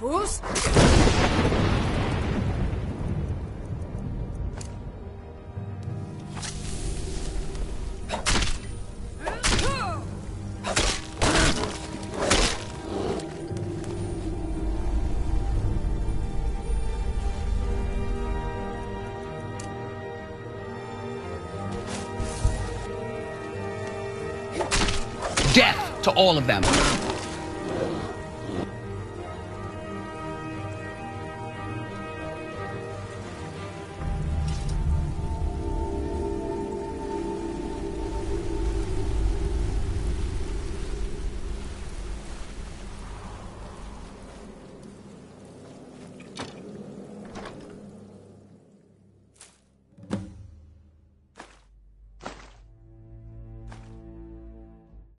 Bruce? Death to all of them.